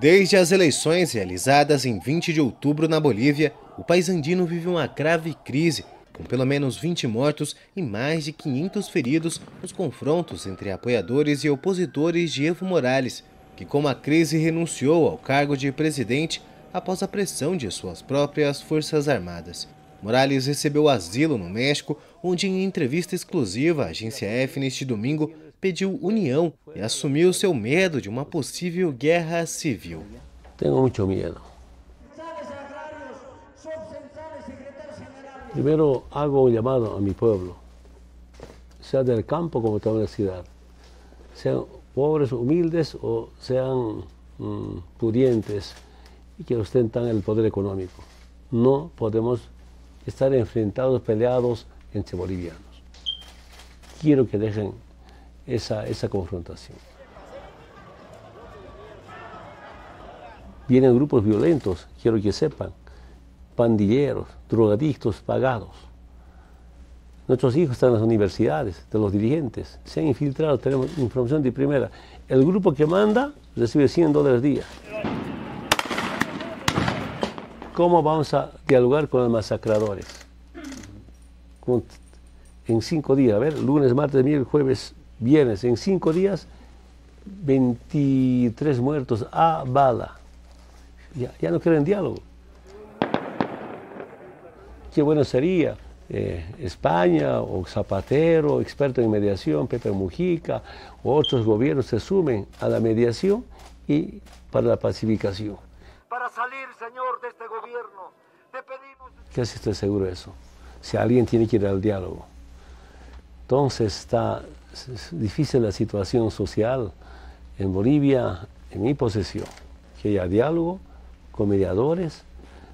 Desde as eleições realizadas em 20 de outubro na Bolívia, o país andino vive uma grave crise, com pelo menos 20 mortos e mais de 500 feridos nos confrontos entre apoiadores e opositores de Evo Morales, que com a crise renunciou ao cargo de presidente após a pressão de suas próprias forças armadas. Morales recebeu asilo no México, onde em entrevista exclusiva à agência F neste domingo pediu união e assumiu seu medo de uma possível guerra civil. Tenho muito medo. Primeiro, hago um chamado a mi pueblo, seja del campo como de la ciudad, sean pobres, humildes o sean mmm, pudientes y que ostentan el poder económico. No podemos estar enfrentados, peleados entre bolivianos. Quiero que dejen esa, esa confrontación. Vienen grupos violentos, quiero que sepan, pandilleros, drogadictos pagados. Nuestros hijos están en las universidades, de los dirigentes, se han infiltrado, tenemos información de primera. El grupo que manda recibe 100 dólares al día. ¿Cómo vamos a dialogar con los masacradores? en cinco días, a ver, lunes, martes, miércoles, jueves, viernes, en cinco días, 23 muertos a bala. Ya, ya no quieren diálogo. Qué bueno sería eh, España o Zapatero, experto en mediación, Pepe Mujica, o otros gobiernos se sumen a la mediación y para la pacificación. Para salir, Señor, de este gobierno, te pedimos... Casi estoy seguro de eso. Si alguien tiene que ir al diálogo. Entonces está es difícil la situación social en Bolivia, en mi posesión, que haya diálogo con mediadores,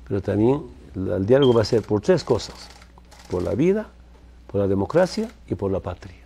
pero también el diálogo va a ser por tres cosas, por la vida, por la democracia y por la patria.